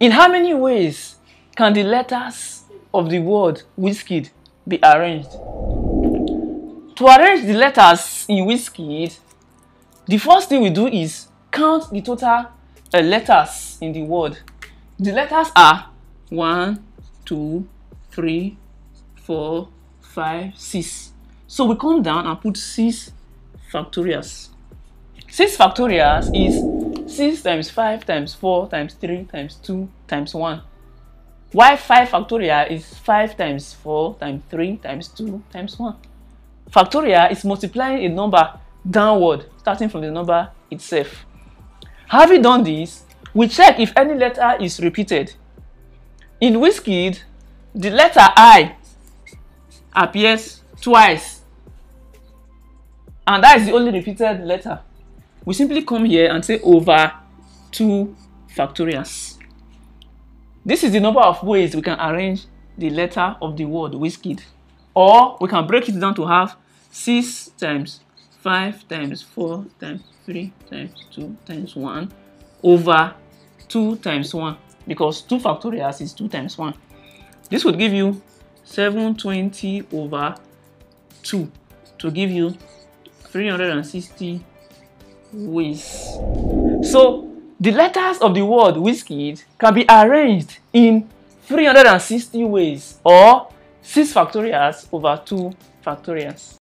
In how many ways can the letters of the word Wizkid be arranged? To arrange the letters in Wizkid, the first thing we do is count the total uh, letters in the word. The letters are 1, 2, 3, 4, 5, 6. So we come down and put 6 factorials. 6 factorials is 6 times 5 times 4 times 3 times 2 times 1. Why 5 factorial is 5 times 4 times 3 times 2 times 1. Factorial is multiplying a number downward, starting from the number itself. Having done this, we check if any letter is repeated. In Wizkid, the letter I appears twice, and that is the only repeated letter we simply come here and say over 2 factorials. This is the number of ways we can arrange the letter of the word Wizkid. Or we can break it down to have 6 times 5 times 4 times 3 times 2 times 1 over 2 times 1 because 2 factorials is 2 times 1. This would give you 720 over 2 to give you 360 ways. So the letters of the word Wizkid can be arranged in 360 ways or 6 factorials over 2 factorials.